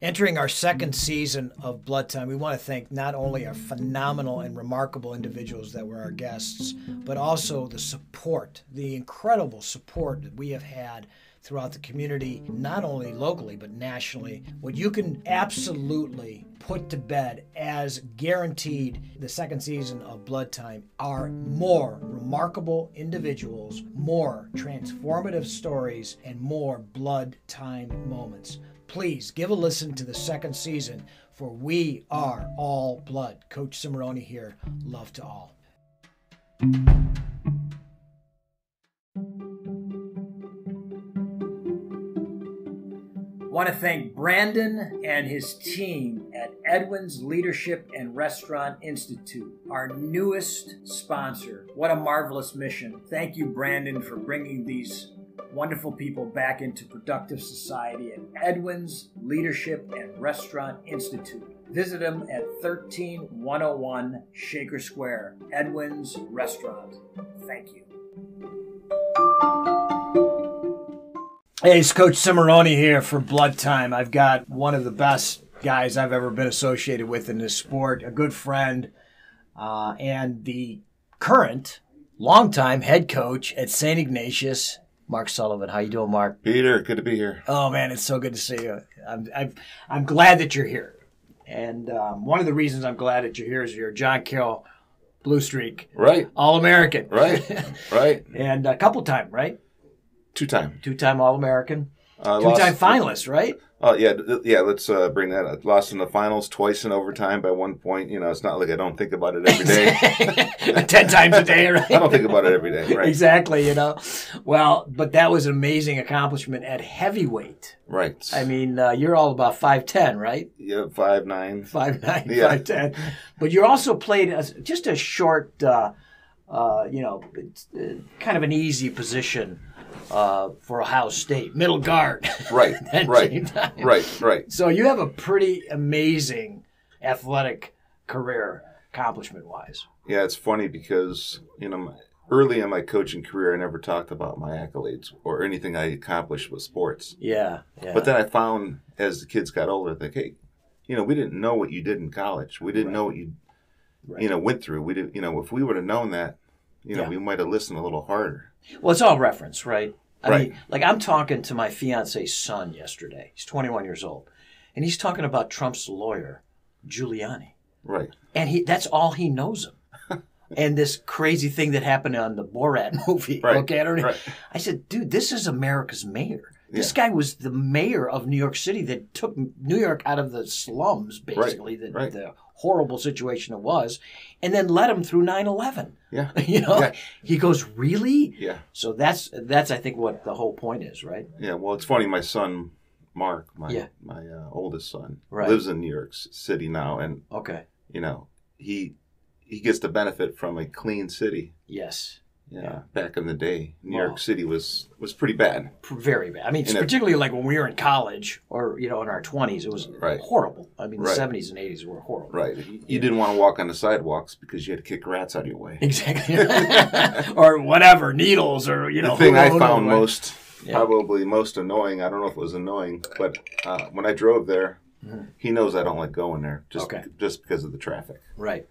Entering our second season of Blood Time, we want to thank not only our phenomenal and remarkable individuals that were our guests, but also the support, the incredible support that we have had throughout the community, not only locally, but nationally. What you can absolutely put to bed as guaranteed the second season of Blood Time are more remarkable individuals, more transformative stories, and more Blood Time moments please give a listen to the second season for We Are All Blood. Coach Cimoroni here. Love to all. Want to thank Brandon and his team at Edwin's Leadership and Restaurant Institute, our newest sponsor. What a marvelous mission. Thank you, Brandon, for bringing these wonderful people back into productive society at Edwin's Leadership and Restaurant Institute. Visit them at 13101 Shaker Square, Edwin's Restaurant. Thank you. Hey, it's Coach Cimoroni here for Blood Time. I've got one of the best guys I've ever been associated with in this sport, a good friend, uh, and the current longtime head coach at St. Ignatius Mark Sullivan. How you doing, Mark? Peter, good to be here. Oh man, it's so good to see you. I'm I'm, I'm glad that you're here, and um, one of the reasons I'm glad that you're here is you're John Carroll Blue Streak, right? All American, right? Right. and a couple time, right? Two time. Two time All American. Uh, Two time finalist, right? Oh yeah, yeah. Let's uh, bring that up. Lost in the finals twice in overtime by one point. You know, it's not like I don't think about it every day. Ten times a day, right? I don't think about it every day, right? Exactly. You know, well, but that was an amazing accomplishment at heavyweight. Right. I mean, uh, you're all about five ten, right? Yeah, five nine. Five nine, yeah. five ten. But you also played a, just a short, uh, uh you know, uh, kind of an easy position uh, for Ohio State, middle guard. Right, right, right, right. So you have a pretty amazing athletic career, accomplishment wise. Yeah, it's funny because you know, early in my coaching career, I never talked about my accolades or anything I accomplished with sports. Yeah, yeah. But then I found as the kids got older, like, hey, you know, we didn't know what you did in college. We didn't right. know what you, right. you know, went through. We did, you know, if we would have known that, you know, yeah. we might have listened a little harder. Well, it's all reference, right? I right. mean, like I'm talking to my fiance's son yesterday. He's 21 years old, and he's talking about Trump's lawyer, Giuliani. Right. And he that's all he knows him. and this crazy thing that happened on the Borat movie. Right. Okay, I don't. Right. I said, dude, this is America's mayor. This yeah. guy was the mayor of New York City that took New York out of the slums, basically, right. The, right. the horrible situation it was, and then led him through 9 11. Yeah. you know, yeah. he goes, really? Yeah. So that's that's I think what the whole point is, right? Yeah. Well, it's funny. My son Mark, my yeah. my uh, oldest son, right. lives in New York City now, and okay, you know he he gets the benefit from a clean city. Yes. Yeah, back in the day, New York City was was pretty bad. Very bad. I mean, particularly like when we were in college or you know in our twenties, it was right. horrible. I mean, the seventies and eighties were horrible. Right. You yeah. didn't want to walk on the sidewalks because you had to kick rats out of your way. Exactly. or whatever, needles or you know. The thing I found most yeah. probably most annoying. I don't know if it was annoying, but uh, when I drove there, mm-hmm. he knows I don't like going there just okay. just because of the traffic. Right.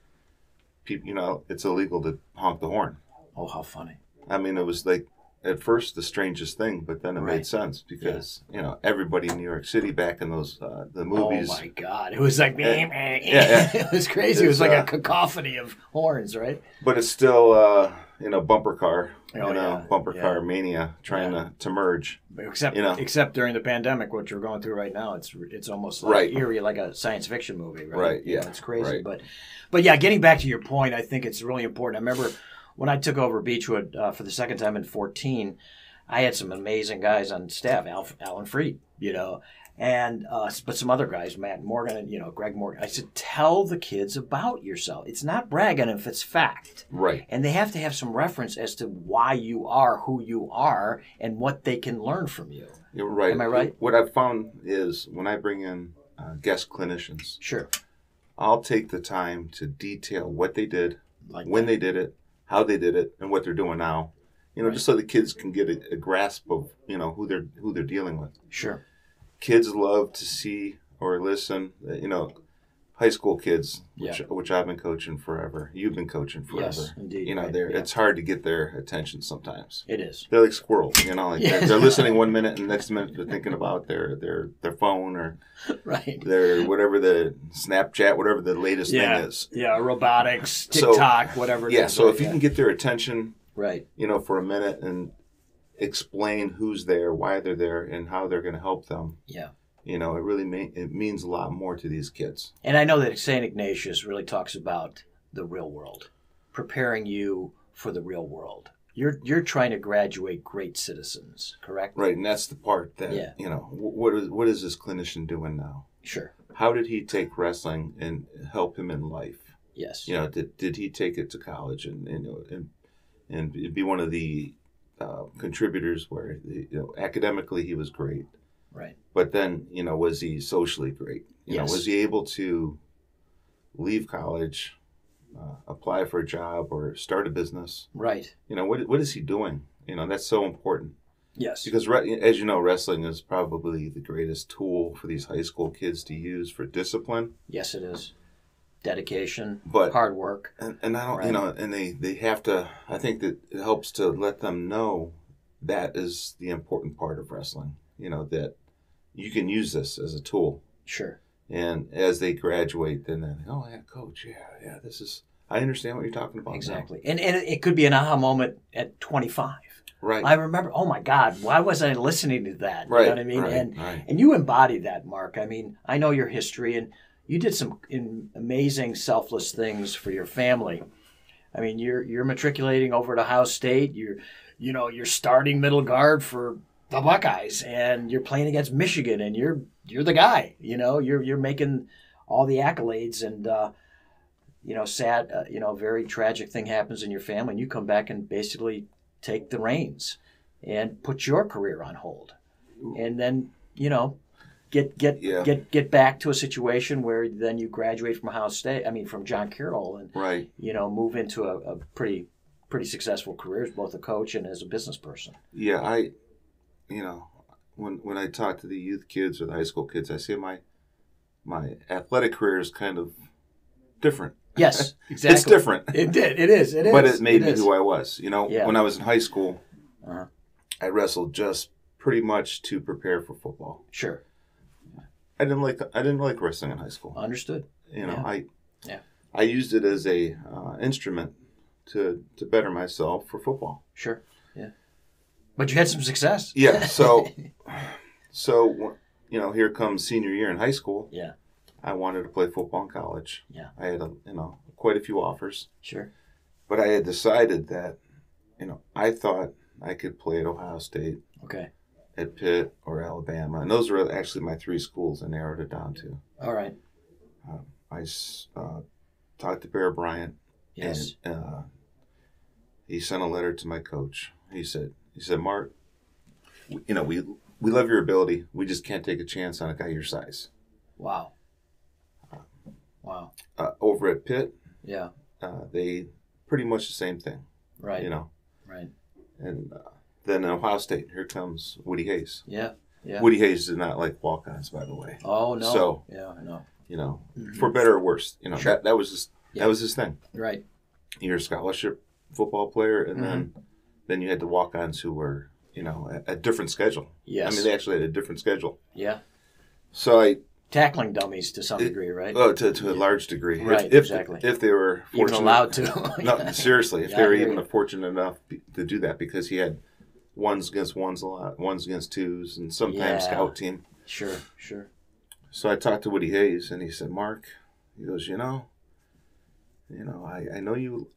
People, you know, it's illegal to honk the horn. Oh, how funny! I mean, it was like at first the strangest thing, but then it right. made sense because yeah. you know everybody in New York City back in those uh, the movies. Oh my God! It was like yeah, yeah, it was crazy. It's, it was like uh, a cacophony of horns, right? But it's still uh, you know bumper car, oh, you know yeah. bumper car mania trying to, to merge. Except you know. except during the pandemic, what you're going through right now, it's it's almost like right. eerie, like a science fiction movie, right? Right. You yeah. Know, it's crazy, right. but but yeah, getting back to your point, I think it's really important. I remember when I took over Beachwood uh, for the second time in 14, I had some amazing guys on staff, Al, Alan Freed, you know, and uh, but some other guys, Matt Morgan, and you know, Greg Morgan. I said, tell the kids about yourself. It's not bragging if it's fact, right? And they have to have some reference as to why you are who you are and what they can learn from you. You're right. Am I right? What I've found is when I bring in uh, guest clinicians, sure, I'll take the time to detail what they did, like when that. they did it, how they did it, and what they're doing now. You know, just so the kids can get a, a grasp of you know who they're who they're dealing with. Sure. Kids love to see or listen. You know, high school kids, which, which I've been coaching forever. You've been coaching forever. Yes, indeed. You know, Right, they're yeah. it's hard to get their attention sometimes. It is. They're like squirrels, you know, like Yeah. they're, they're listening one minute and next minute they're thinking about their their their phone or right. their whatever the Snapchat, whatever the latest Yeah. thing is. Yeah. Robotics, So- TikTok, whatever. Yeah, so if you can get their attention, Right. you know, for a minute and explain who's there, why they're there, and how they're going to help them, Yeah. You know, it really ma- it means a lot more to these kids. And I know that St. Ignatius really talks about the real world, preparing you for the real world. You're you're trying to graduate great citizens, correct? Right, and that's the part that Yeah. you know. What is what is this clinician doing now? Sure. How did he take wrestling and help him in life? Yes. You know, did, did he take it to college and and and, and be one of the uh, contributors where you know academically he was great, Right. but then you know was he socially great? You Yes. know, was he able to leave college, uh, apply for a job, or start a business? Right. You know, what what is he doing? You know, that's so important. Yes. Because, re- as you know, wrestling is probably the greatest tool for these high school kids to use for discipline. Yes, it is. Dedication, But hard work. and, and I don't, Right. you know, and they they have to. I think that it helps to let them know that is the important part of wrestling. You know that you can use this as a tool, Sure. and as they graduate, then they oh yeah, coach, yeah, yeah, this is. I understand what you're talking about. now." Exactly. And and it could be an aha moment at 25. Right. I remember, oh my God, why wasn't I listening to that? right. You know what I mean? Right. And right. and you embody that, Mark. I mean, I know your history, and you did some in, amazing, selfless things for your family. I mean, you're you're matriculating over to Ohio State. You're, you know, you're starting middle guard for the Buckeyes, and you're playing against Michigan, and you're you're the guy. You know, you're you're making all the accolades, and uh, you know, sad, uh, you know, very tragic thing happens in your family, and you come back and basically take the reins and put your career on hold, and then you know, get get Yeah. get get back to a situation where then you graduate from Ohio State. I mean, from John Carroll, and Right. you know, move into a, a pretty pretty successful career as both a coach and as a business person. Yeah, I, you know, when when I talk to the youth kids or the high school kids, I say my my athletic career is kind of different. Yes, exactly. It's different, It did. It is. It is. but it made me is. who I was. You know, Yeah. when I was in high school, Uh-huh. I wrestled just pretty much to prepare for football. Sure. I didn't like I didn't like wrestling in high school. Understood. You know, Yeah. I Yeah. I used it as a uh, instrument to to better myself for football. Sure. But you had some success. Yeah, so so you know, here comes senior year in high school. Yeah. I wanted to play football in college. Yeah. I had a, you know quite a few offers, Sure. but I had decided that you know I thought I could play at Ohio State, Okay. at Pitt, or Alabama, and those were actually my three schools. I narrowed it down to. All right, I uh, talked to Bear Bryant, Yes. and uh, he sent a letter to my coach. He said, he said, Mark, you know we we love your ability. We just can't take a chance on a guy your size. Wow. Wow. Uh, over at Pitt, Yeah. uh, they pretty much the same thing. Right. You know, Right. and uh, then in Ohio State, here comes Woody Hayes. Yeah. Yeah. Woody Hayes did not like walk-ons, by the way. Oh no. So- yeah. I know. You know, for better or worse, you know Sure. that that was his Yeah. that was his thing. Right. You're a scholarship football player, and Mm-hmm. then you had the walk-ons who were you know a, a different schedule. Yes. I mean, they actually had a different schedule. yeah. So I, Tackling dummies to some It- degree, right? oh, to, to a large degree, If- Right, If, exactly. if they were Even allowed to. no, seriously, if Yeah, they were even fortunate enough to do that, because he had ones against ones a lot, ones against twos, and sometimes Yeah. scout team. Sure. Sure. So I talked to Woody Hayes, and he said, "Mark, he goes, you know, you know, I, I know you,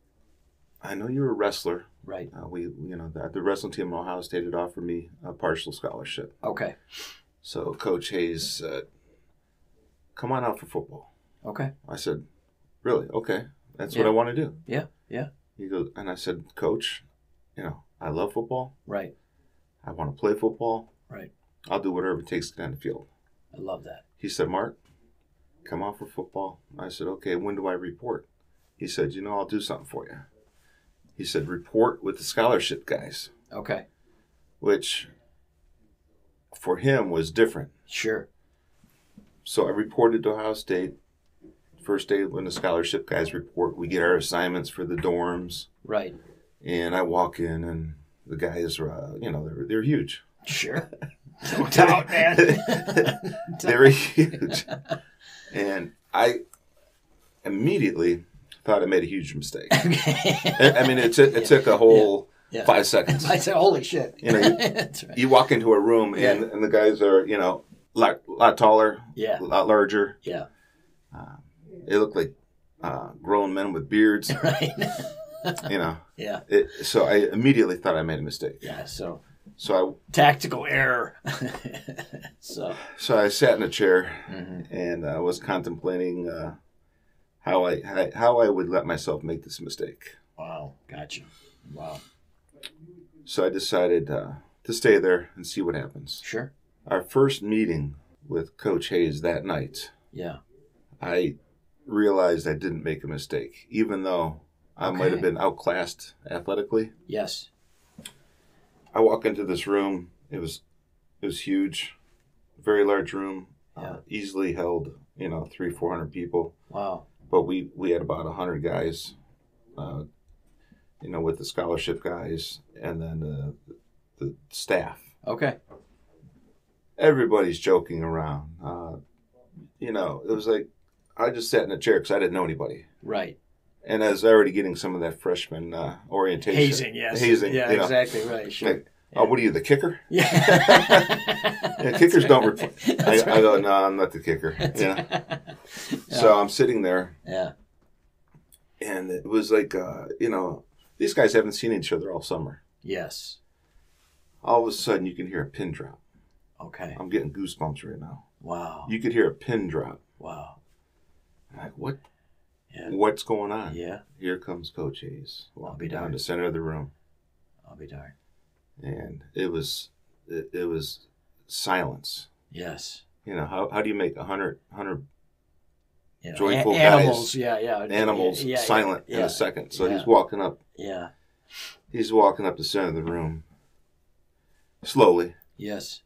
I know you're a wrestler. Right. Uh, we, you know, the, the wrestling team in Ohio State had offered me a partial scholarship. Okay. So Coach Hayes said, come on out for football. Okay. I said, really? Okay, that's Yeah. what I want to do. Yeah. Yeah. He goes, and I said, Coach, you know, I love football. Right. I want to play football. Right. I'll do whatever it takes to get on the field. I love that. He said, Mark, come out for football. I said, okay, when do I report? He said, you know, I'll do something for you. He said, report with the scholarship guys, Okay. which for him was different. Sure. So I reported to Ohio State. First day when the scholarship guys report, we get our assignments for the dorms, Right. and I walk in, and the guys are, uh, you know, they're they're huge. Sure. No doubt, man. they're huge, and I immediately thought I made a huge mistake. I I mean, it, took it took a whole Yeah. five seconds. I said, "Holy shit!" You know, you- right. You walk into a room, and, and the guys are, you know, lot lot taller, Yeah. a lot larger. Yeah. They look like uh, grown men with beards. Right. You know, yeah. it, so I immediately thought I made a mistake. Yeah. So So I tactical error. so I so I sat in a chair mhm. and I was contemplating uh, how I how- how I would let myself make this mistake. wow, gotcha. Wow. So I decided uh, to stay there and see what happens. Sure. Our first meeting with Coach Hayes that night, Yeah. I realized I didn't make a mistake, even though I might have been outclassed athletically. Yes. I walk into this room. It was it was huge, very large room, Yeah. uh, easily held. You know, three four hundred people. Wow. But we we had about hundred guys. Uh, you know, with the scholarship guys and then uh, the staff. Okay. Everybody's joking around. Uh, you know, it was like I just sat in a chair because I didn't know anybody. Right. and I was already getting some of that freshman uh, orientation. Hazing. Yes. Hazing. Yeah. you know. Exactly. Right. Sure. Like, oh, what are you, the kicker? yeah. Yeah, kickers don't report. I, That's I go, no, I'm not the kicker. Know? So I'm sitting there, Yeah. and it was like, uh, you know, these guys haven't seen each other all summer. Yes. All of a sudden, you can hear a pin drop. Okay. I'm getting goosebumps right now. Wow. You could hear a pin drop. Wow. I'm like, what? Yeah. What's going on? Yeah. Here comes Coach Hayes I'll be down darned. the center of the room. I'll be darned. And it was it, it was silence. Yes. You know how, how do you make a hundred hundred You know, Joyful a- guys. animals. Yeah. Yeah. animals Yeah, yeah, silent yeah, in a second? So he's walking up. Yeah. He's walking up the center of the room slowly Yes.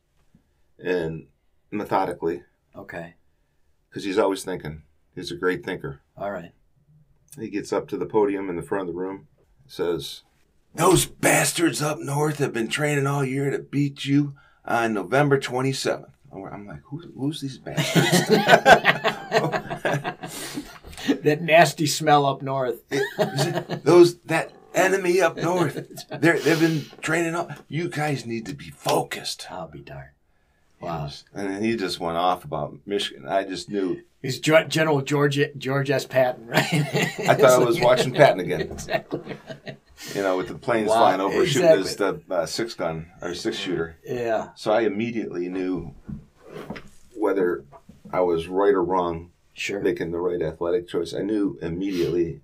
and methodically Okay. because he's always thinking. He's a great thinker. All right. He gets up to the podium in the front of the room, says, "Those bastards up north have been training all year to beat you uh, on November 27th." I'm like, Who, "Who's these bastards?" that nasty smell up north. those that enemy up north they're, they've been training up you guys need to be focused I'll be darned. Wow. and then he just went off about michigan i just knew He's Ge- General George George S. Patton, right? i thought i was watching patton again exactly. You know with the planes Wow, flying over shooting his the uh, six gun or six shooter Yeah. so i immediately knew whether i was right or wrong Sure. making the right athletic choice i knew immediately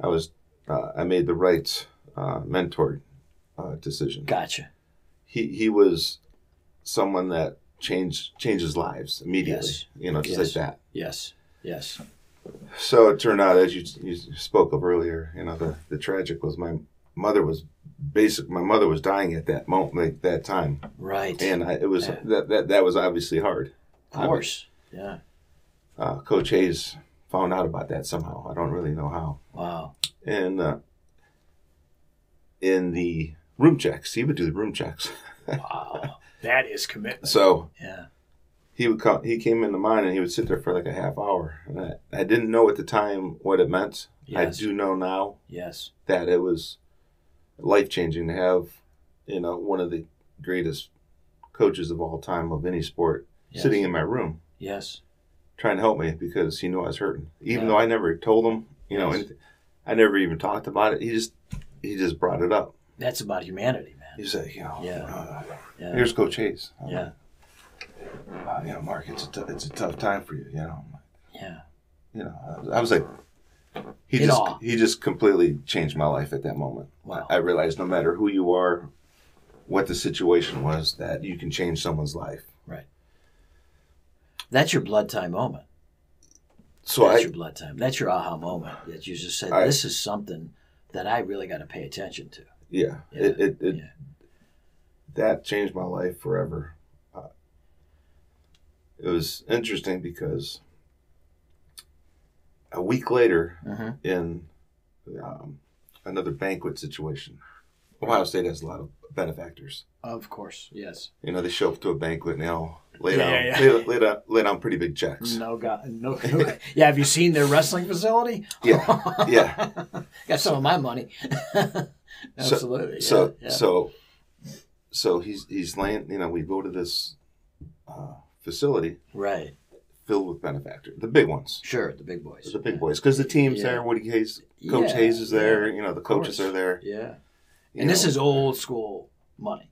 i was uh, i made the right uh, mentor uh, decision Gotcha. he he was someone that changed changes lives immediately. Yes. You know, just Yes. like that. Yes. Yes. So it turned out, as you you spoke of earlier, you know, the the tragic was my mother was basic. My mother was dying at that moment, like that time, Right. and I, it was Yeah. that, that that was obviously hard. of course. Yeah. Uh, Coach Hayes found out about that somehow. I don't really know how. Wow. And uh, in the room checks, he would do the room checks. Wow. that is commitment. So Yeah. He would come he came into mine and he would sit there for like a half hour and I, I didn't know at the time what it meant Yes. i do know now Yes. that it was life changing to have you know one of the greatest coaches of all time of any sport Yes. sitting in my room Yes. trying to help me because he knew i was hurting even Yeah. though i never told him you know Yes. anything. i never even talked about it he just he just brought it up That's about humanity, man. he said you know Yeah. uh, Yeah. here's coach hayes I'm Yeah. like, uh, you know mark it's a, t- it's a tough time for you you know Yeah. you know, I was, like, he just he just completely changed my life at that moment. Wow. I realized no matter who you are, what the situation was, that you can change someone's life. Right. That's your blood time moment. So That's I your blood time. That's your aha moment that you just said, I- this is something that I really got to pay attention to. Yeah, Yeah, it, it, it yeah. that changed my life forever. It was interesting because a week later, Mm-hmm. in um, another banquet situation, Ohio State has a lot of benefactors. Of course, yes. You know, they show up to a banquet and they all lay Yeah, down, yeah, Lay, lay down, lay down pretty big checks. No god, no. yeah, have you seen their wrestling facility? Yeah, yeah. got some of my money. Absolutely. yeah, So, yeah. so, so he's he's laying. You know, we go to this uh, facility right, filled with benefactors, the big ones. sure, the big boys. the big boys because the team's Yeah. there. Woody Hayes, Coach Yeah, Hayes is there. yeah, you know, the coaches are there. Yeah, you and this is old school money,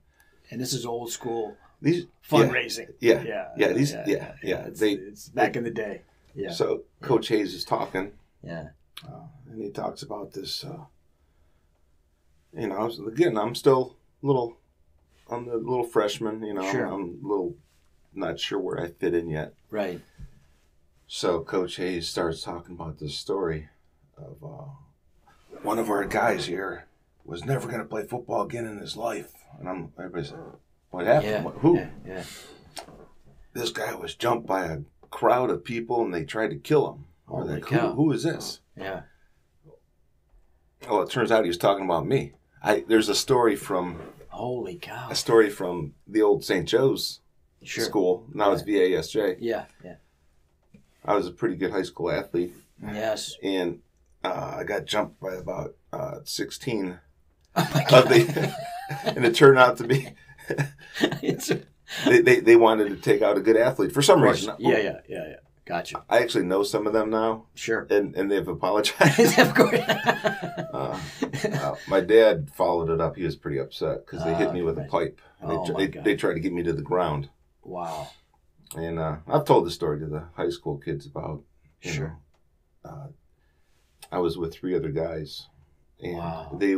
and this is old school these. fundraising. Yeah, yeah, yeah, these- yeah, yeah, It's, they- it's back in the day. Yeah, So Coach Hayes is talking, yeah, uh, and he talks about this. Uh, you know, again, I'm still a little. I'm the little freshman. You know, Sure. I'm a little not sure where I fit in yet. right. So Coach Hayes starts talking about this story of uh, one of our guys here was never going to play football again in his life, and I'm everybody's like, what happened? Yeah, What- Who? Yeah, yeah. This guy was jumped by a crowd of people, and they tried to kill him. Holy like, who, who is this? yeah. Oh, it turns out he was talking about me. I there's a story from Holy cow! a story from the old St. Joe's Sure. school. Now it's VASJ. Yeah, yeah. I was a pretty good high school athlete, Yes. and uh, I got jumped by about uh, 16 Oh my of the, and it turned out to be they, they, they wanted to take out a good athlete for some reason. Yeah, yeah, yeah, yeah. Gotcha. I actually know some of them now, Sure. and, and they've apologized. of course. Uh, uh, my dad followed it up. He was pretty upset because they hit me with a pipe. And they, Oh, tr- my they, God. they tried to get me to the ground. Wow. And uh, I've told the story to the high school kids about. You Sure. Know, uh, I was with three other guys, and Wow. they.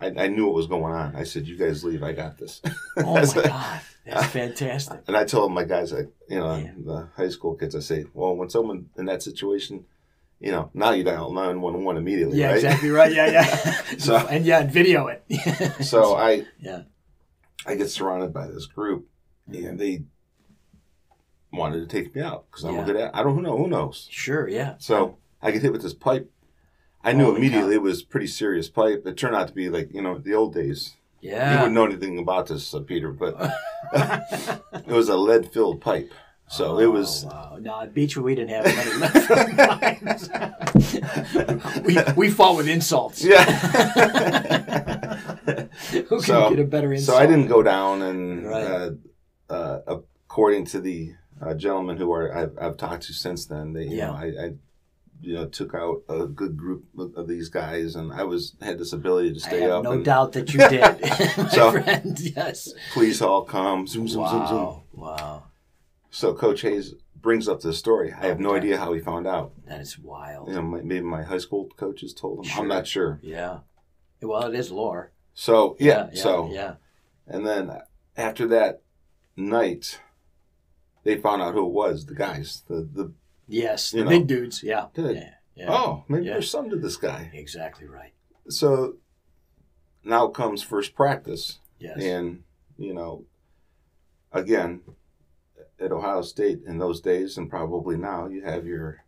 I, I knew what was going on. I said, "You guys leave. I got this." Oh my god. That's fantastic. And I told my guys, I, you know, Yeah. the high school kids, I say, well, when someone in that situation, you know, now you dial 911 immediately, Yeah, right? exactly right. Yeah, yeah. So- and yeah, and video it. So I, yeah. I get surrounded by this group, and they wanted to take me out because I'm Yeah. a good at. I don't know who knows. Sure. Yeah. So I get hit with this pipe. I knew Holy immediately it was pretty serious pipe. It turned out to be like you know the old days. Yeah. You wouldn't know anything about this, uh, Peter, but it was a lead filled pipe. So it was. Oh, wow. No, at Beachwood we didn't have any left. we we fought with insults. Yeah. Who can So- get a better insult? so I didn't go down, and Right. uh, uh, according to the uh, gentlemen who are I've, I've talked to since then, they you Yeah. know I, I you know took out a good group of, these guys, and I was had this ability to I stay have up. no and doubt that you did, my So- friend. Yes. please all come, zoom, zoom, zoom, zoom. Wow. Wow. So Coach Hayes brings up this story. I have no idea how he found out. That is wild. You know, my, maybe my high school coaches told him. Sure. I'm not sure. Yeah. Well, it is lore. So yeah, yeah so yeah. and then after that night, they found out who it was. The guys, the the Yes, the know. big dudes. Yeah. Yeah. yeah. oh maybe Yeah. there's some to this guy. Exactly right. So now comes first practice, Yes. and you know, again, at Ohio State in those days, and probably now, you have your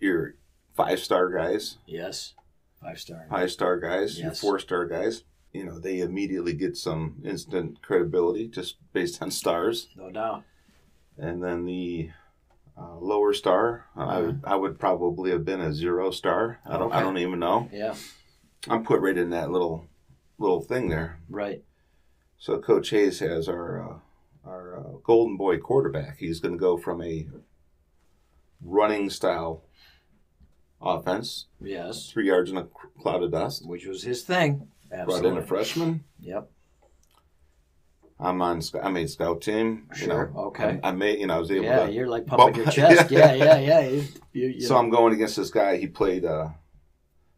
your five star guys, yes. Five star. five star guys, your Yes. four star guys. You know, they immediately get some instant credibility just based on stars, No doubt. and then the uh, lower star, I would I would probably have been a zero star. I don't I don't even know. Yeah. I'm put right in that little little thing there. Right. So Coach Hayes has our uh, our uh, golden boy quarterback. He's going to go from a running style offense, Yes. three yards in a cloud of dust. Which was his thing. Brought Absolutely. in a freshman. Yep. I'm on. I made scout team. You Sure, know, okay. I, I made. You know, I was able Yeah, to. you're like pumping bump- your chest. Yeah. yeah, yeah. You, you, you So I'm going against this guy. He played. Uh, I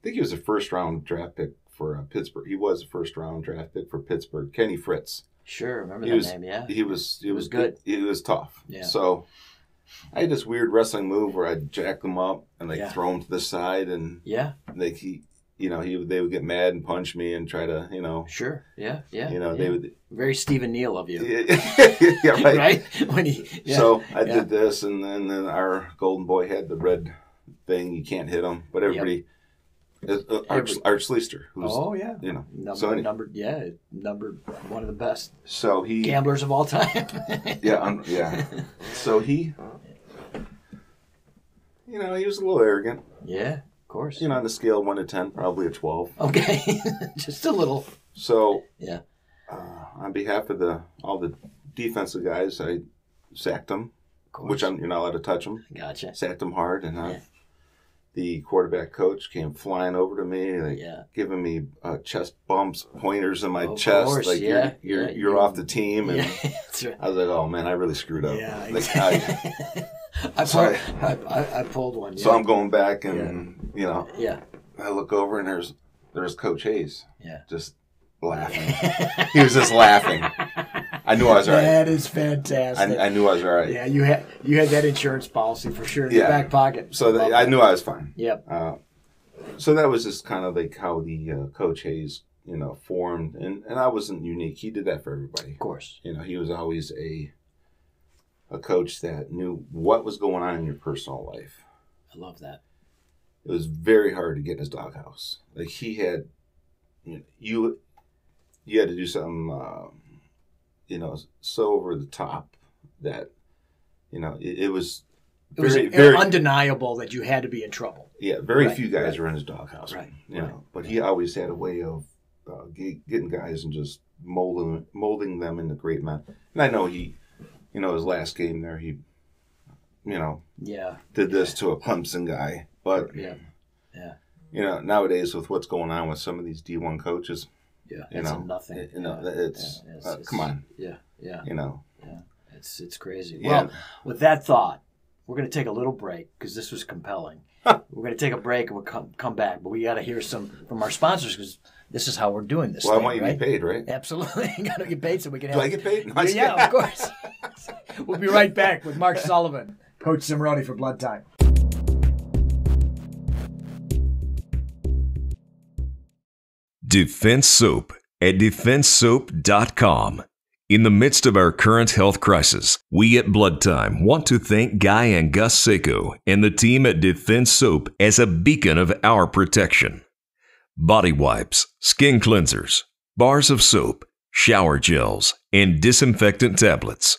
think he was a first round draft pick for uh, Pittsburgh. He was a first round draft pick for Pittsburgh. Kenny Fritz. sure. Remember he that was- name? Yeah. He was. He, He was, was good. He was tough. Yeah. So I had this weird wrestling move where I'd jack him up and like Yeah. throw him to the side and Yeah. like he you know, he they would get mad and punch me and try to, you know, Sure. Yeah. Yeah. you know, yeah. they would, very Stephen Neal of you. yeah, right. right? When he, yeah. So I yeah. did this, and then, then our golden boy had the red thing. You can't hit him, but everybody, uh, uh, Arch, Every- Art Schlichter, who's oh yeah, you know, number, so any- number yeah, number one of the best so he, gamblers of all time. yeah, um, yeah. So he, you know, he was a little arrogant. yeah, course. You know, on the scale of one to ten, probably a twelve. Okay, just a little. So Yeah. uh, on behalf of the all the defensive guys, I sacked them, which I'm you're not allowed to touch them. Gotcha. Sacked them hard, and uh, Yeah. the quarterback coach came flying over to me, like Yeah. giving me uh, chest bumps, pointers in my Of chest, course, like yeah, you're you're, you're off the team, and right. I was like, oh man, I really screwed up. Yeah, Like, I. I, So pulled, I, I, I pulled one. Yeah. so I'm going back, and you know, yeah, I look over, and there's there's Coach Hayes, yeah. just laughing. he was just laughing. I knew I was all right. That is fantastic. I, I knew I was all right. yeah, you had you had that insurance policy for sure in your back pocket. So that, I knew I was fine. Yep. Uh, so that was just kind of like how the uh, Coach Hayes, you know, formed, and and I wasn't unique. He did that for everybody. Of course. You know, he was always a a coach that knew what was going on in your personal life. I love that. It was very hard to get in his doghouse. Like he had, you know, you, you had to do something, um, you know, so over the top that, you know, it, it was It was very, very, undeniable that you had to be in trouble. yeah, very Right, few guys right. were in his doghouse, Right, You right, know, but he always had a way of uh, getting guys and just molding molding them into great men. And I know he, you know, his last game there, he, you know, Yeah. did this to a Clemson guy, but Yeah. Yeah. you know, nowadays with what's going on with some of these D one coaches, Yeah. you it's know, a nothing. it- you know, it's, yeah, uh, come on, Yeah. Yeah. you know, yeah, It's it's crazy. Yeah. Well, with that thought, we're going to take a little break because this was compelling. we're going to take a break and we'll come come back, but we got to hear some from our sponsors because this is how we're doing this. well, I want you right? to be paid, right? Absolutely, got to get paid so we can. Do have I get paid? No, Yeah, yeah, of course. we'll be right back with Mark Sullivan, Coach Cimoroni for Blood Time. Defense Soap at defensesoap.com. In the midst of our current health crisis, we at Blood Time want to thank Guy and Gus Seiko and the team at Defense Soap as a beacon of our protection. Body wipes, skin cleansers, bars of soap, shower gels, and disinfectant tablets.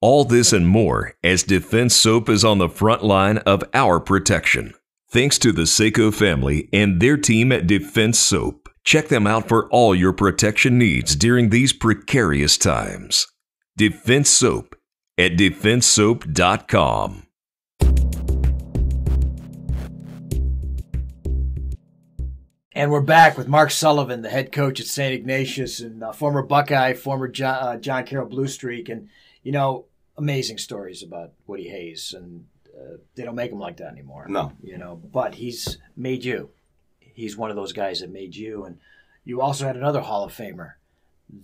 All this and more as Defense Soap is on the front line of our protection. Thanks to the Seiko family and their team at Defense Soap. Check them out for all your protection needs during these precarious times. Defense Soap at defensesoap.com. And we're back with Mark Sullivan, the head coach at St. Ignatius and uh, former Buckeye, former John, uh, John Carroll Blue Streak. And, you know, amazing stories about Woody Hayes. And uh, they don't make them like that anymore. No. You know, but he's made you. He's one of those guys that made you. And you also had another Hall of Famer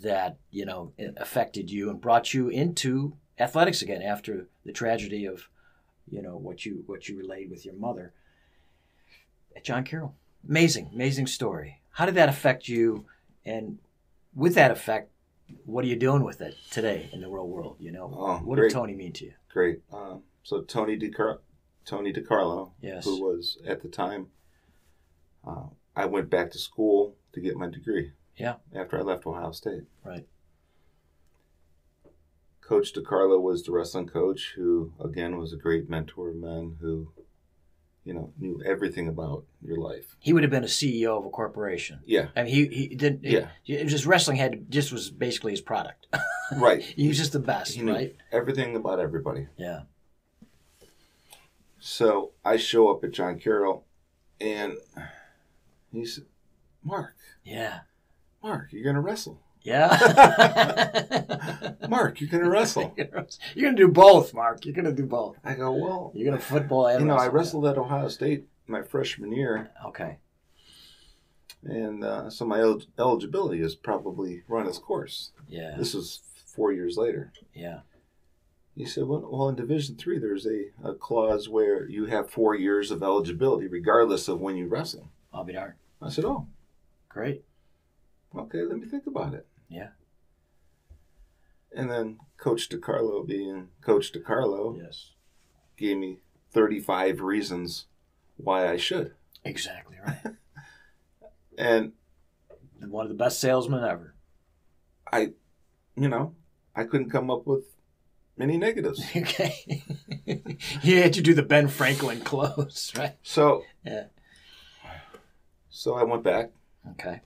that, you know, affected you and brought you into athletics again after the tragedy of, you know, what you what you relayed with your mother. at John Carroll. Amazing, amazing story. How did that affect you? And with that effect, what are you doing with it today in the real world? You know, Oh, what great. did Tony mean to you? Great. Um, so Tony DiCar- Tony DiCarlo, Yes. who was at the time, uh, I went back to school to get my degree. Yeah. After I left Ohio State, Right. Coach DiCarlo was the wrestling coach who, again, was a great mentor of men who, you know, knew everything about your life. He would have been a CEO of a corporation. Yeah. I mean, he, he didn't. Yeah. It, just wrestling had just was basically his product. Right. he was just the best, He right? everything about everybody. Yeah. So I show up at John Carroll, and he said, "Mark, Yeah. Mark, you're gonna wrestle. Yeah. Mark, you're gonna wrestle." You're gonna do both, Mark. You're gonna do both. I go, "Well, You're gonna football and you know, I wrestle. wrestled at Ohio State my freshman year, Okay. and uh, so my el- eligibility has probably run its course. Yeah. This was four years later." Yeah. He said, well, well in Division Three, there's a, a clause where you have four years of eligibility, regardless of when you wrestle. I'll be darned. I said, oh, Great. okay, let me think about it. Yeah. And then Coach DiCarlo, being Coach DiCarlo, Yes. gave me 35 reasons why I should. Exactly right. And One of the best salesmen ever. I, you know, I couldn't come up with many negatives. Okay. you had to do the Ben Franklin close, right? So, Yeah. so I went back, Okay.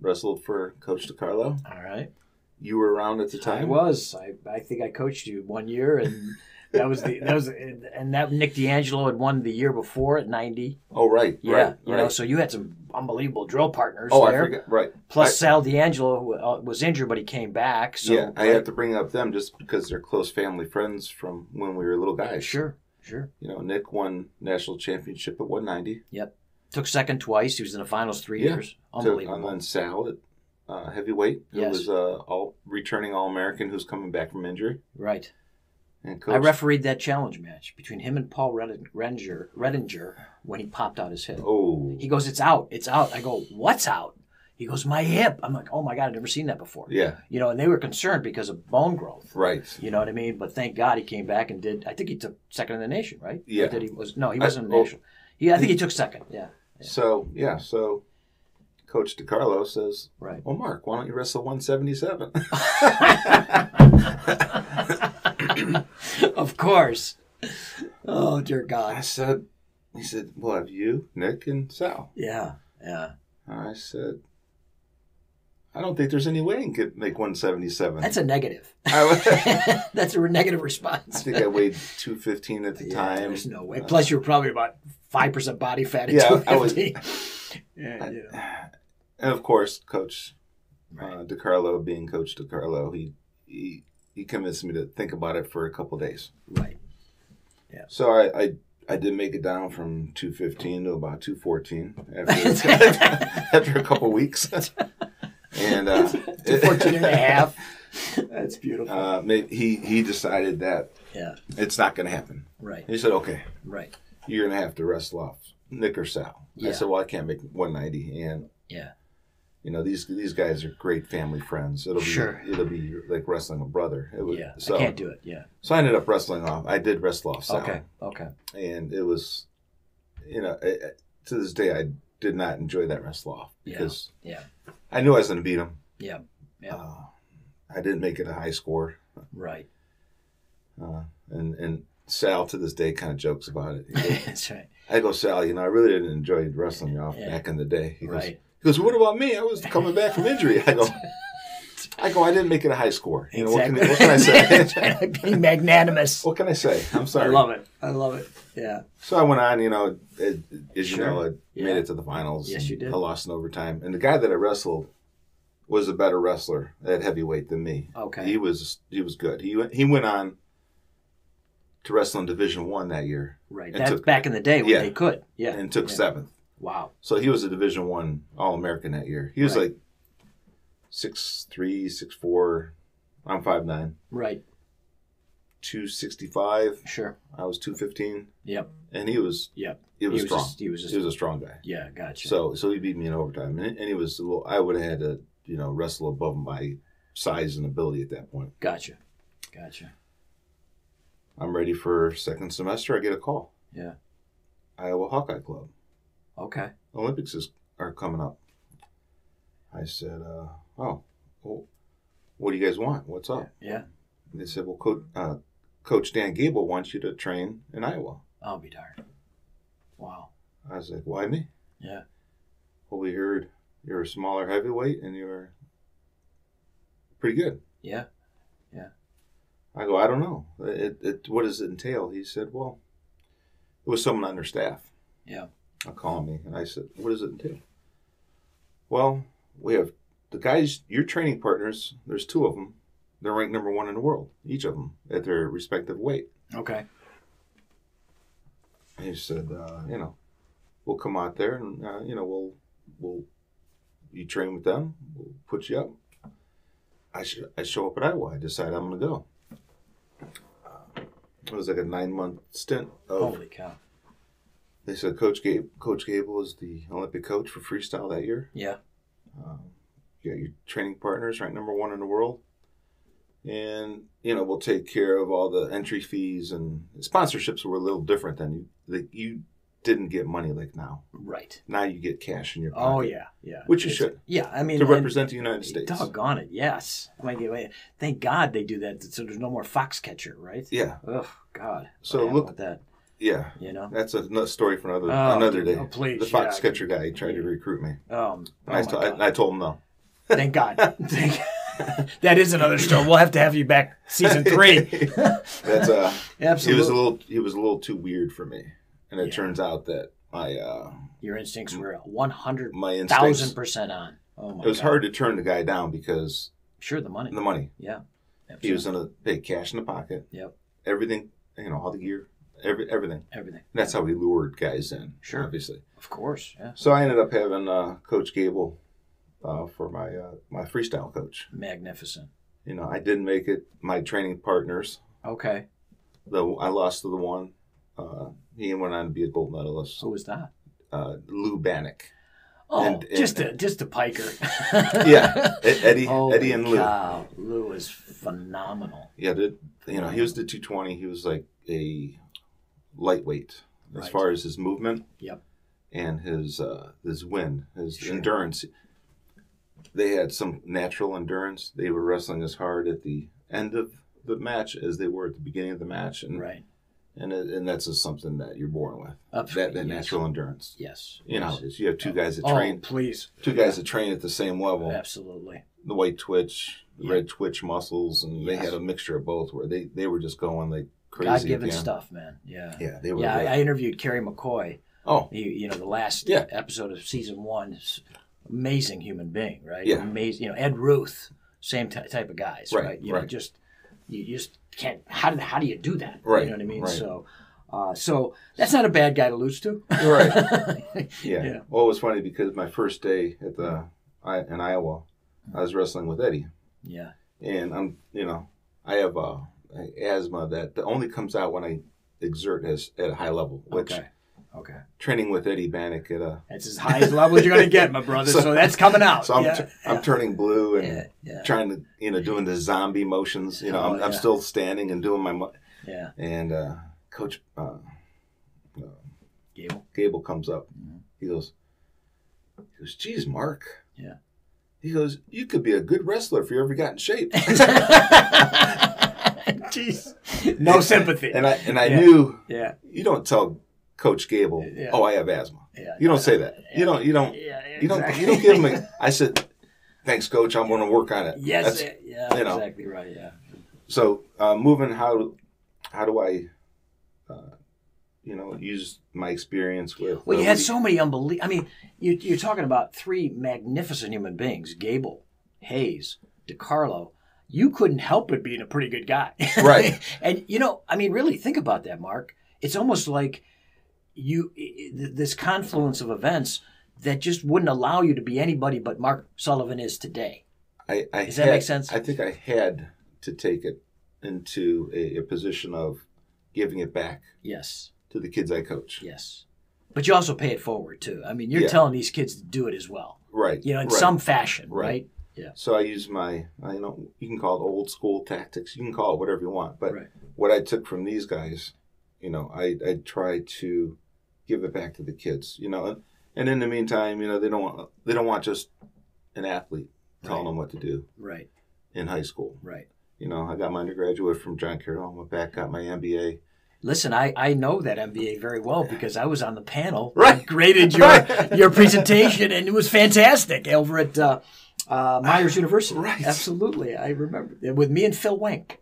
Wrestled for Coach DiCarlo. All right. You were around at the time. I was. I, I think I coached you one year, and that was the that was and that Nick D'Angelo had won the year before at ninety. Oh, right. Yeah, right, you right. know, so you had some unbelievable drill partners oh, there. I forget. Right. Plus I- Sal D'Angelo who uh, was injured, but he came back. So yeah, I have to bring up them just because they're close family friends from when we were little guys. Sure, sure. You know, Nick won national championship at 190. Took second twice. He was in the finals three Yeah. years. Took, Unbelievable. and then Sal at uh, heavyweight, who Yes. was uh, all returning All American, who's coming back from injury. right. And I refereed that challenge match between him and Paul Redinger, when he popped out his hip. oh, He goes, "It's out. It's out." I go, "What's out?" He goes, "My hip." I'm like, "Oh my god, I've never seen that before." yeah, You know, and they were concerned because of bone growth. right. You know what I mean? But thank God he came back and did. I think he took second in the nation, right? Yeah. Or did he was no, he wasn't in the oh. nation. Yeah, I think he took second. Yeah. So yeah, so Coach DiCarlo says, Right. "Well, Mark, why don't you wrestle 177?" of course. Oh dear God. I said, "He said, well, have you, Nick, and Sal?" Yeah. Yeah. I said, "I don't think there's any way I can get, make 177." That's a negative. That's a negative response. I think I weighed 215 at the Yeah, time. There's no way. Plus, you're probably about five percent body fat at Yeah, I was- yeah, you know. And of course, Coach Right. uh, DiCarlo, being Coach DiCarlo, he, he he convinced me to think about it for a couple days. Right. Yeah. So I, I I did make it down from 215 to about 214 after, after a couple weeks. And uh, 14 and a half. That's beautiful. Uh, he he decided that yeah. it's not going to happen. Right. He said, "Okay, Right. you're going to have to wrestle off Nick or Sal." Yeah. I said, "Well, I can't make 190, and Yeah. you know these these guys are great family friends. It'll be Sure. it'll be like wrestling a brother. It was, Yeah. So I can't do it. Yeah. so I ended up wrestling off. I did wrestle off Sal, Okay. Okay. and it was, you know, it, to this day I did not enjoy that wrestle off Yeah. because Yeah. I knew I was going to beat him. Yeah. Yeah. Uh, I didn't make it a high score, Right. uh, and and Sal to this day kind of jokes about it. Goes, That's right. I go, Sal, you know, I really didn't enjoy wrestling you off Yeah. back in the day. He goes, Right. he goes, what about me? I was coming back from injury. I go, I go, I didn't make it a high score. You know, what, can, what can I say? Being magnanimous. what can I say? I'm sorry. I love it. I love it. Yeah. So I went on, you know, as you Sure. know, I Yeah. made it to the finals. Yes, you did. I lost in overtime. And the guy that I wrestled was a better wrestler at heavyweight than me. Okay. He was he was good. He went he went on to wrestle in Division One that year Right. That's took- back in the day when Yeah. they could. Yeah. and took Yeah. seventh. Wow. So he was a Division One All American that year. He was Right. like six three, six four. I'm five nine. Right. 265. Sure. I was 215, Yep. and he was Yep. he was, he was strong. Just, he was just. he was a strong guy. yeah. Gotcha. So so he beat me in overtime, and, and he was a little. I would have had to you know wrestle above my size and ability at that point. Gotcha. Gotcha. I'm ready for second semester. I get a call. Yeah. Iowa Hawkeye Club Okay. Olympics is are coming up. I said, uh, oh, well, what do you guys want? What's up? Yeah. And they said, well, Coach, uh, Coach Dan Gable wants you to train in Iowa. I'll be darned. Wow. I was like, why me? Yeah. Well, we heard you're a smaller heavyweight and you're pretty good. Yeah. Yeah. I go, I don't know. It, it, what does it entail? He said, well, it was someone on their staff. Yeah. Uh, calling me, and I said, what does it entail? Well, we have the guys, your training partners. There's two of them. They're ranked number one in the world, each of them at their respective weight. Okay. And he said, uh, you know, we'll come out there and uh, you know we'll we'll you train with them. We'll put you up. I sh- I show up at Iowa. I decide I'm going to go. Uh, it was like a nine month stint of Holy cow. they said Coach Gabe, Coach Gable was the Olympic coach for freestyle that year. Yeah. Um, you got your training partners, right? number one in the world, and you know we'll take care of all the entry fees and sponsorships were a little different than you. Like you didn't get money like now. Right. Now you get cash in your pocket. Oh yeah, yeah. Which you It's- should. Yeah, I mean to represent the United States. Doggone it, yes. I mean, wait, thank God they do that, so there's no more Foxcatcher, right? Yeah, Oh God. So look- at that, yeah. you know. That's another story for another Oh, another day. oh, please, the yeah. Foxcatcher guy tried to recruit me. Um, oh I, my t- God. I, I told him no. Thank God. Thank- that is another story. We'll have to have you back season three. That's uh, absolutely. he was a little he was a little too weird for me, and it Yeah. turns out that my uh, Your instincts were one hundred my thousand percent on. Oh my It was God. hard to turn the guy down because Sure, the money. the money. Yeah. He was in gonna pay cash in the pocket. Yep. Everything, you know, all the gear, every everything. Everything. That's how we lured guys in. Sure. obviously. Of course. Yeah. So I ended up having uh, Coach Gable uh, for my uh, my freestyle coach. Magnificent. You know, I didn't make it. My training partners, Okay. though, I lost to the one. Uh, he went on to be a gold medalist. Who was that? Uh, Lou Banach. Oh, And- and- just a just a piker. Yeah, Eddie, Holy Eddie, and Lou. Cow. Lou is phenomenal. Yeah, the, you know, he was the 220. He was like a lightweight as far as his movement Yep. and his uh, his wind, his Sure. endurance. They had some natural endurance. They were wrestling as hard at the end of the match as they were at the beginning of the match, and Right. and it, and that's just something that you're born with. That that yes. natural endurance. Yes. You know, yes. is. you have two guys that Oh, train, please. two guys that train at the same level. Absolutely. The white twitch, the Yeah. red twitch muscles, and they had a mixture of both. Where they they were just going like crazy. God given stuff, man. Yeah. Yeah, they were. Yeah, I. I interviewed Kerry McCoy. oh, You, you know, the last Yeah. episode of season one. Amazing human being, right? Yeah. Amazing. You know, Ed Ruth, same ty type of guys, right? Right, You know, just you just can't. How did how do you do that? Right, You know what I mean? right. So, uh, so that's not a bad guy to lose to. right. Yeah. Yeah. Well, it was funny because my first day at the I, in Iowa, I was wrestling with Eddie, yeah. and I'm you know I have uh, asthma that only comes out when I exert as at a high level. Which Okay. Okay. training with Eddie Banach at a That's as high as level as you're going to get, my brother. So, that's coming out. so I'm, yeah. t- I'm turning blue and yeah. Yeah. trying to you know doing the zombie motions. You know Oh, I'm, I'm still standing and doing my mo- Yeah. and uh, Coach uh, Gable. Gable comes up. Mm-hmm. He goes, he goes, geez, Mark. Yeah. He goes, you could be a good wrestler if you ever got in shape. Jeez. No sympathy. and I and I Yeah. knew yeah. you don't tell Coach Gable, Yeah. oh, I have asthma. Yeah. You don't say that. You don't. You don't. Yeah. You don't. You don't give him. A, I said, thanks, Coach. I'm going to work on it. Yes. That's- yeah. you know. Exactly right. Yeah. so uh, moving. How how do I, uh, you know, use my experience with? Well, you had so many unbelievable. I mean, you, you're talking about three magnificent human beings: Gable, Hayes, DiCarlo. You couldn't help but being a pretty good guy, Right. and you know, I mean, really think about that, Mark. It's almost like you this confluence of events that just wouldn't allow you to be anybody but Mark Sullivan is today. I, I Does that had- make sense? I think I had to take it into a, a position of giving it back Yes, to the kids I coach. yes. But you also pay it forward too. I mean, you're Yeah. telling these kids to do it as well. Right. You know, in right. some fashion, Right. right? So I use my, I know you can call it old school tactics. You can call it whatever you want. But Right. what I took from these guys, you know, I I try to give it back to the kids. You know, and, and in the meantime, you know, they don't want they don't want just an athlete telling Right. them what to do Right, in high school. right. You know, I got my undergraduate from John Carroll. I went back, got my MBA. Listen, I, I know that MBA very well because I was on the panel Right. graded your Right. your presentation, and it was fantastic over at uh, uh, Myers University. Right. Absolutely, I remember with me and Phil Wank.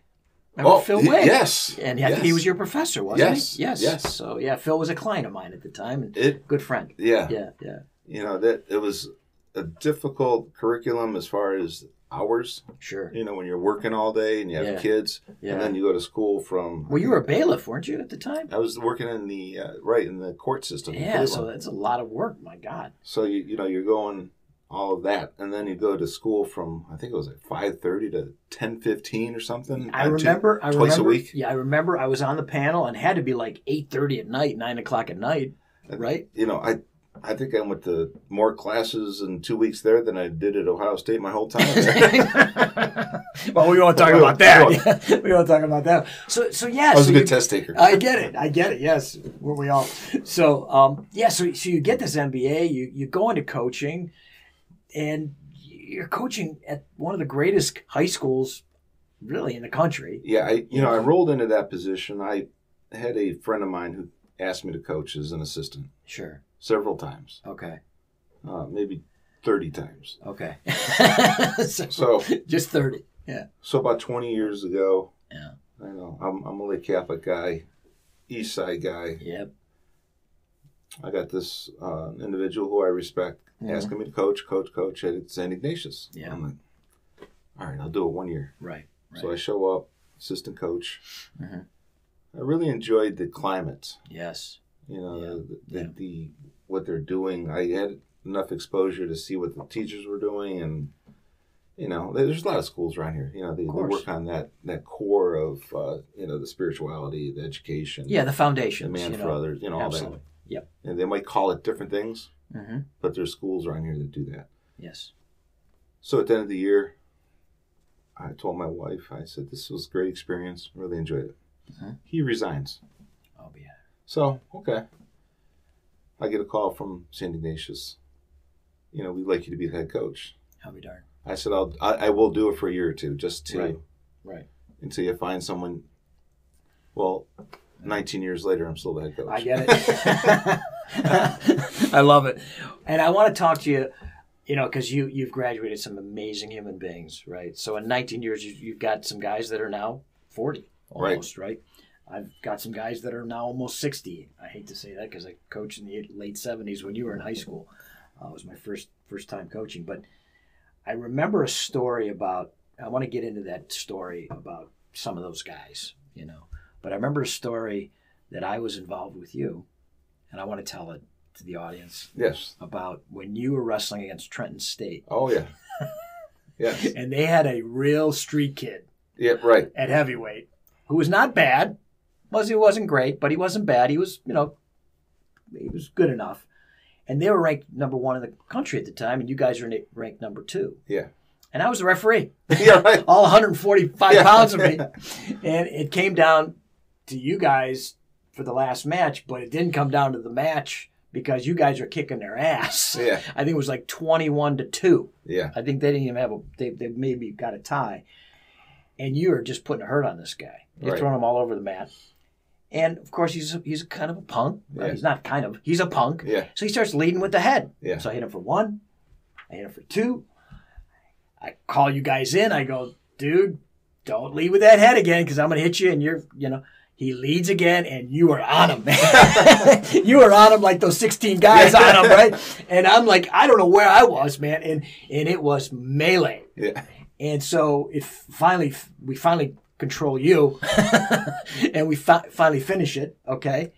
Remember Oh, Phil Wank? yes. And Yes. he was your professor, wasn't Yes, he? Yes. yes. So yeah, Phil was a client of mine at the time, and It good friend. yeah. Yeah, yeah, You know that it was a difficult curriculum as far as hours. sure. You know, when you're working all day and you have Yeah. kids, and then you go to school from. Well, you were a bailiff, weren't you, at the time? I was working in the uh, right in the court system. Yeah. So that's a lot of work. My God. so you you know you're going all of that, and then you go to school from I think it was like five thirty to ten fifteen or something. I on two- remember. I twice remember, a week. Yeah, I remember. I was on the panel and had to be like eight thirty at night, nine o'clock at night. right? You know, I I think I went to more classes in two weeks there than I did at Ohio State my whole time. there. well, we won't talk about that. we won't talk about that. So, so yeah. I was so a good you- test taker. I get it. I get it. Yes, were we all? So, um, yeah. So, so you get this MBA. You you go into coaching, and you're coaching at one of the greatest high schools, really in the country. Yeah, I you know I rolled into that position. I had a friend of mine who asked me to coach as an assistant Sure. several times, Okay. uh, maybe thirty times. Okay. so, So just thirty. Yeah. so about twenty years ago. Yeah. I know I'm I'm a late Catholic guy, East Side guy. Yep. I got this uh, individual who I respect Mhm. asking me to coach, coach, coach at St. Ignatius. Yeah. I'm like, all right, I'll do it one year. Right. Right. So I show up, assistant coach. Mhm. I really enjoyed the climate. yes. You know, Yeah. the, the, Yeah. the what they're doing. I had enough exposure to see what the teachers were doing, and you know, there's a lot of schools around here. You know, they, they work on that that core of uh, you know the spirituality, the education, Yeah, the foundation the man you for know. others, you know, all that. Yep. And they might call it different things, Mm-hmm. but there's schools around here that do that. Yes. So at the end of the year, I told my wife, I said, "This was a great experience. Really enjoyed it." Mhm. He resigns. I'll be. So okay, I get a call from St. Ignatius. You know, we'd like you to be the head coach. I'll be darned. I said, I'll, I, I will do it for a year or two, just to Right. Right. until you find someone. Well, 19 years later, I'm still the head coach. I get it. I love it, and I want to talk to you. You know, because you you've graduated some amazing human beings, right? So in 19 years, you, you've got some guys that are now 40, Right. almost, right? I've got some guys that are now almost 60. I hate to say that because I coached in the late 70s when you were in high school. Uh, it was my first first time coaching, but I remember a story about. I want to get into that story about some of those guys, you know. But I remember a story that I was involved with you, and I want to tell it to the audience yes. about when you were wrestling against Trenton State, Oh yeah. yes. and they had a real street kid Yeah. Right. at heavyweight who was not bad. Was he wasn't great, but he wasn't bad. He was, you know, he was good enough. And they were ranked number one in the country at the time, and you guys were ranked number two. Yeah. And I was the referee. yeah. Right. all 145 Yeah. pounds of me. And it came down to you guys for the last match, but it didn't come down to the match because you guys are kicking their ass. Yeah. I think it was like 21 to 2. Yeah. I think they didn't even have a, they, they maybe got a tie. And you are just putting a hurt on this guy. You're Right. throwing him all over the mat. And of course, he's he's kind of a punk. Well, Yeah. He's not kind of, he's a punk. Yeah. So he starts leading with the head. Yeah. So I hit him for one. I hit him for two. I call you guys in. I go, dude, don't lead with that head again because I'm going to hit you and you're, you know. He leads again and you are on him, man. you are on him like those 16 guys on him, right? And I'm like, I don't know where I was, man. And and it was melee. Yeah. And so it finally, we finally control you, and we fi- finally finish it. Okay,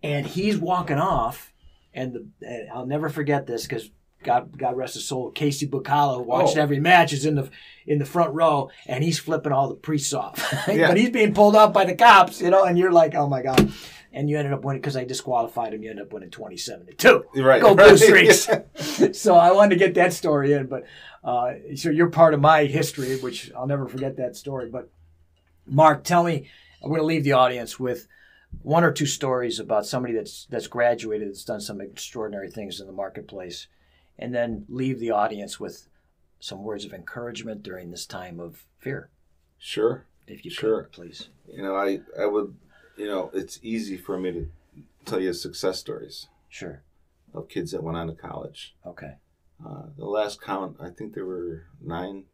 and he's walking off, and, the, and I'll never forget this because God, God rest his soul, Casey Bacala, who watched Oh. every match, is in the in the front row, and he's flipping all the priests off, Yeah. but he's being pulled off by the cops, you know, and you're like, oh my God. And you ended up winning because I disqualified him. You ended up winning twenty-seven to two. Right. Go. Blue Streaks. Yeah. so I wanted to get that story in, but uh, so you're part of my history, which I'll never forget that story. But Mark, tell me, I'm going to leave the audience with one or two stories about somebody that's that's graduated, that's done some extraordinary things in the marketplace, and then leave the audience with some words of encouragement during this time of fear, Sure. if you Sure. could, please. You know, I I would, you know, it's easy for me to tell you success stories Sure. of kids that went on to college. Okay. Uh, the last count, I think there were nine,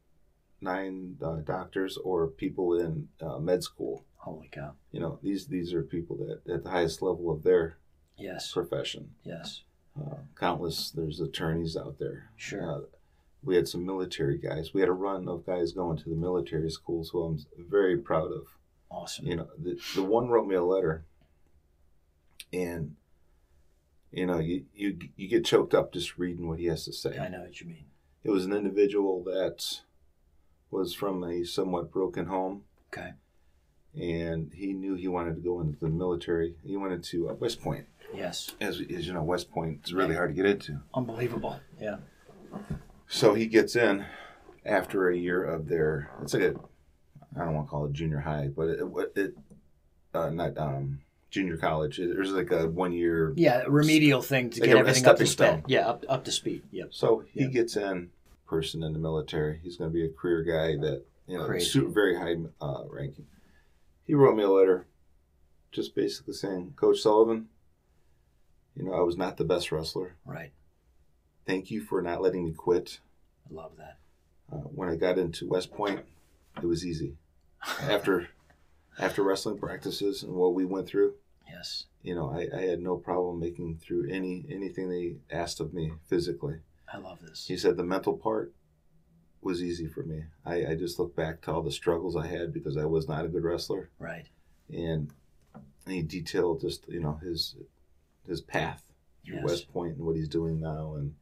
nine uh, doctors or people in uh, med school. Holy cow. You know, these these are people that at the highest level of their Yes. profession. Yes. Uh, countless. There's attorneys out there. Sure. Uh, we had some military guys. We had a run of guys going to the military schools who I'm very proud of. Awesome. You know, the, the one wrote me a letter, and you know, you, you you get choked up just reading what he has to say. I know what you mean. It was an individual that was from a somewhat broken home, Okay. and he knew he wanted to go into the military. He went into uh, West Point, Yes. As, as you know, West Point is really hard to get into. Unbelievable. Yeah. So he gets in after a year of their. It's like a. I don't want to call it junior high, but it, it uh, not um junior college. It, there's like a one year. Yeah, a remedial thing to Like get a- a everything up to speed. Yeah, up, up to speed. Yep. So he gets in, person in the military. He's going to be a career guy that you know, Crazy. super, very high uh, ranking. He wrote me a letter, just basically saying, Coach Sullivan, you know, I was not the best wrestler. Right. Thank you for not letting me quit. I love that. Uh, when I got into West Point, it was easy. After after wrestling practices and what we went through, Yes. you know, I, I had no problem making through any anything they asked of me physically. I love this. He said the mental part was easy for me. I, I just look back to all the struggles I had because I was not a good wrestler, Right. and he detailed just you know his his path through Yes. West Point and what he's doing now, and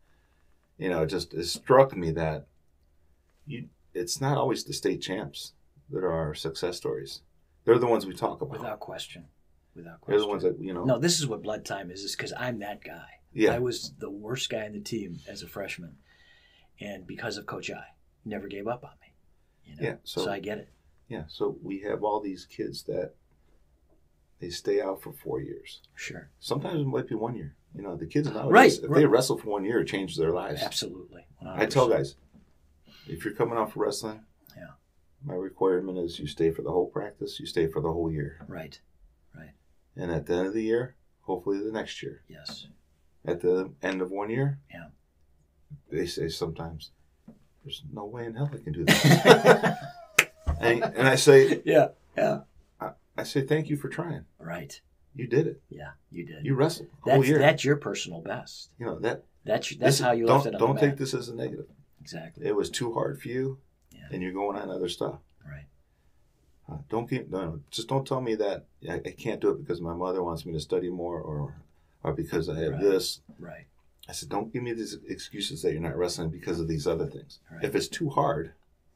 you know it just it struck me that you it's not always the state champs that are our success stories. They're the ones we talk about. Without question. Without question, They're the ones that you know. No, this is what blood time is, is because I'm that guy. yeah, I was the worst guy in the team as a freshman. And because of Coach I, never gave up on me. You know? Yeah, so- so I get it. yeah. So we have all these kids that they stay out for four years. Sure. Sometimes it might be one year. You know, the kids nowadays, Right, if right. they wrestle for one year, it changes their lives. Absolutely. I tell guys, if you're coming out of wrestling, Yeah. my requirement is you stay for the whole practice, you stay for the whole year. Right. Right. And at the end of the year, hopefully the next year. Yes. At the end of one year, Yeah. they say sometimes, there's no way in hell I can do that. and, and I say, Yeah. Yeah. I say, thank you for trying. Right. You did it. Yeah. You did. You wrestled that's, year. that's your personal best. you know, that, That's that's this how you don't, left it Don't take this as a negative. Exactly. It was too hard for you, Yeah. and you're going on other stuff. Right. Uh, don't keep no, no, just don't tell me that I, I can't do it because my mother wants me to study more or or because I have Right. this. Right. I said, don't give me these excuses that you're not wrestling because of these other things. Right. If it's too hard,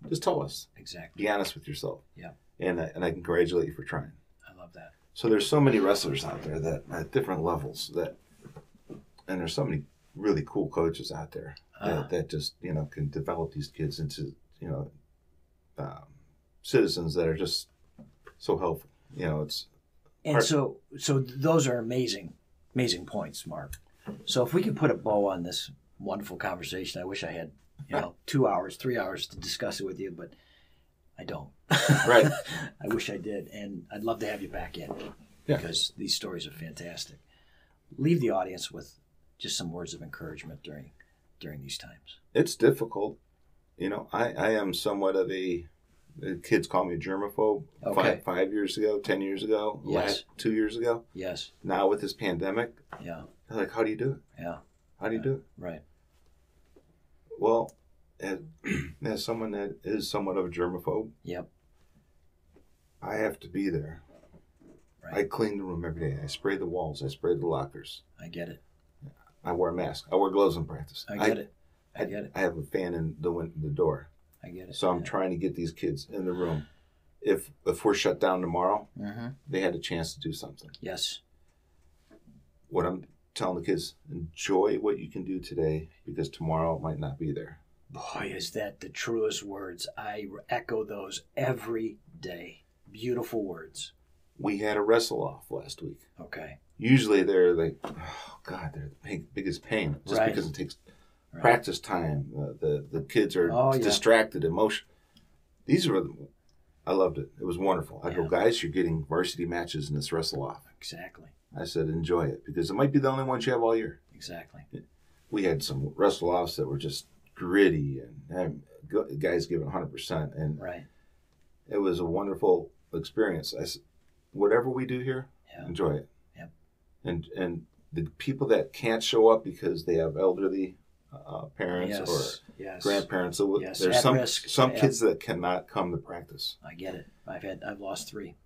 just tell us. Exactly. Be honest with yourself. Yeah. And I, and I congratulate you for trying. I love that. So there's so many wrestlers out there that at different levels that, and there's so many really cool coaches out there that, Ah. that just you know can develop these kids into you know um, citizens that are just so helpful. You know, it's And Part- so, so those are amazing, amazing points, Mark. So if we could put a bow on this wonderful conversation, I wish I had, you know, two hours, three hours to discuss it with you, but I don't. Right. I wish I did, and I'd love to have you back in Yeah. because these stories are fantastic. Leave the audience with just some words of encouragement during during these times. it's difficult. You know, I, I am somewhat of a kids call me a germaphobe. Okay. Five, five years ago, ten years ago, Yes. last two years ago. Yes. Now with this pandemic, Yeah. like, how do you do it? Yeah. How do you uh, do it? Right. Well, as, as someone that is somewhat of a germaphobe, Yep. I have to be there. I clean the room every day. I spray the walls. I spray the lockers. I get it. I wear a mask. I wear gloves in practice. I get it. I get it. I have a fan in the win- the door, I get it. so I'm trying to get these kids in the room. If if we're shut down tomorrow, Mm-hmm. they had a chance to do something. Yes. What I'm telling the kids: enjoy what you can do today because tomorrow might not be there. Boy, is that the truest words. I echo those every day. Beautiful words. We had a wrestle off last week. Okay. Usually they're like, oh God, they're the big, biggest pain just Right. because it takes Right. practice time. Uh, the the kids are Oh, yeah. distracted, emotion. These were, I loved it. It was wonderful. I go, guys, you're getting varsity matches in this wrestle off. Exactly. I said, enjoy it because it might be the only ones you have all year. Exactly. We had some wrestle offs that were just gritty and, and go- guys giving 100%. And Right. it was a wonderful experience. I whatever we do here, Yeah. enjoy it. Yep. And and the people that can't show up because they have elderly uh, parents yes. or yes. grandparents, so Yes, there's at some risk. some Yeah. kids that cannot come to practice. I get it. I've had. I've lost three.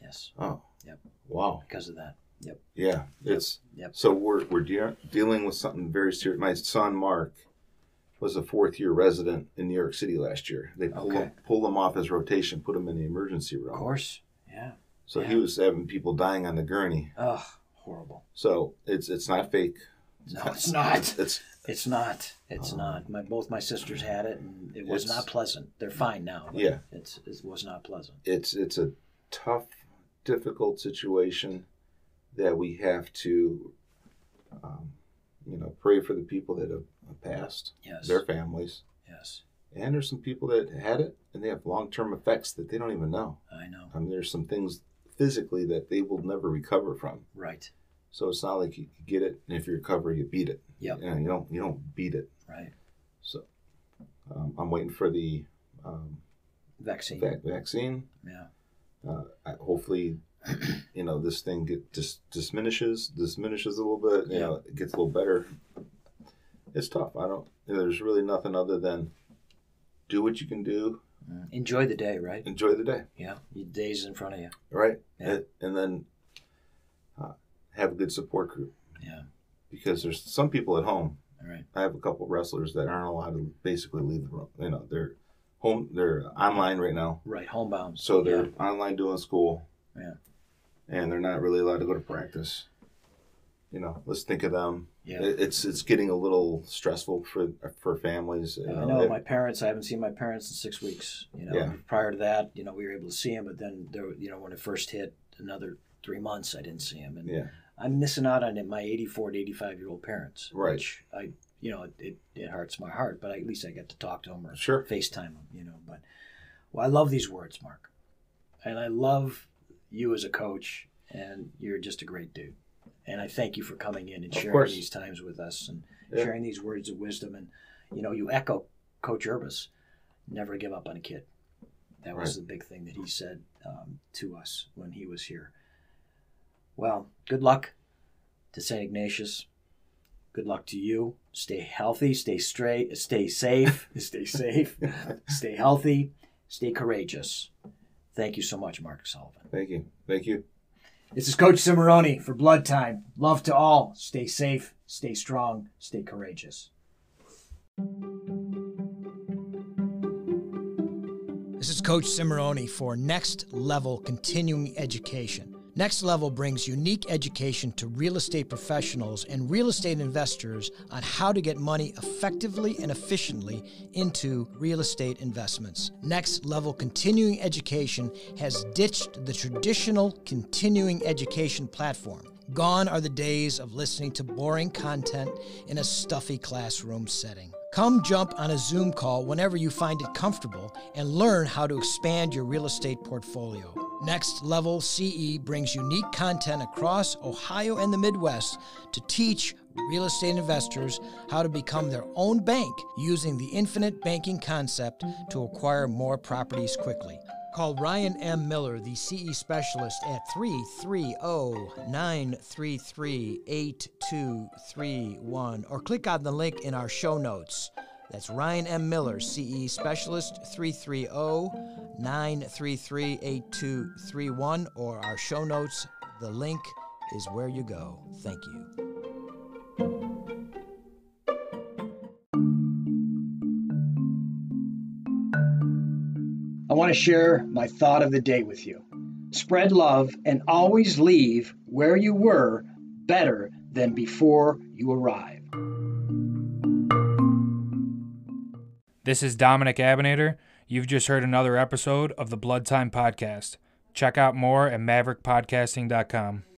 Yes. Oh, Yep. wow, Because of that. Yep. yeah, it's Yep. so we're we're de- dealing with something very serious. My son Mark was a fourth year resident in New York City last year. They pulled Okay. him, pulled him off his rotation, put him in the emergency room. Of course. Yeah. So he was having people dying on the gurney. Oh, horrible. So it's it's not fake. No, it's not. It's It's not. It's not. My both my sisters had it, and it was not pleasant. They're fine now. Yeah. It's it was not pleasant. it's it's a tough, difficult situation that we have to, um, you know, pray for the people that have passed, Yes. their families, Yes. and there's some people that had it and they have long term effects that they don't even know. I know. I mean, there's some things physically that they will never recover from. Right. So it's not like you get it, and if you recover, you beat it. Yep. You, know, you don't you don't beat it. Right. So um, I'm waiting for the um, Vaccine. vac- vaccine. Yeah. Uh, I, hopefully, you know, this thing get dis- diminishes diminishes a little bit. You Yeah. know, it gets a little better. It's tough. I don't. There's really nothing other than do what you can do. Enjoy the day. Right. Enjoy the day. Yeah. Your day's in front of you. Right. Yeah. And, and then uh, have a good support group Yeah. because there's some people at home. All right. I have a couple wrestlers that aren't allowed to basically leave the room. You know, they're home. They're online right now. Right. Homebound. So they're Yeah. online doing school. Yeah. And they're not really allowed to go to practice. You know, let's think of them. Yeah. It's it's getting a little stressful for for families. You I know, know It- my parents. I haven't seen my parents in six weeks. You know, Yeah. prior to that, you know, we were able to see them, but then there, you know, when it first hit, another three months, I didn't see them, and yeah, I'm missing out on it, my 84 to 85 year old parents. Right. Which I, you know, it, it hurts my heart, but at least I get to talk to them or Sure. FaceTime them, you know. But well, I love these words, Mark, and I love you as a coach, and you're just a great dude. And I thank you for coming in and Of sharing course. these times with us and Yeah. sharing these words of wisdom. And you know, you echo Coach Urbis, never give up on a kid. That was Right. the big thing that he said um, to us when he was here. Well, good luck to St. Ignatius. Good luck to you. Stay healthy, stay straight, stay safe, stay safe, stay healthy, stay courageous. Thank you so much, Mark Sullivan. thank you, thank you. This is Coach Cimoroni for Blood Time. Love to all. Stay safe, stay strong, stay courageous. This is Coach Cimoroni for Next Level Continuing Education. Next Level brings unique education to real estate professionals and real estate investors on how to get money effectively and efficiently into real estate investments. Next Level Continuing Education has ditched the traditional continuing education platform. Gone are the days of listening to boring content in a stuffy classroom setting. Come jump on a Zoom call whenever you find it comfortable and learn how to expand your real estate portfolio. Next Level CE brings unique content across Ohio and the Midwest to teach real estate investors how to become their own bank using the infinite banking concept to acquire more properties quickly. Call Ryan M. Miller, the CE specialist, at 330 933 8231 or click on the link in our show notes. That's Ryan M. Miller, CE specialist, 330 933 8231 or our show notes. The link is where you go. Thank you. Want to share my thought of the day with you. Spread love and always leave where you were better than before you arrived. This is Dominic Abinator. You've just heard another episode of the Blood Time Podcast. Check out more at maverickpodcasting.com.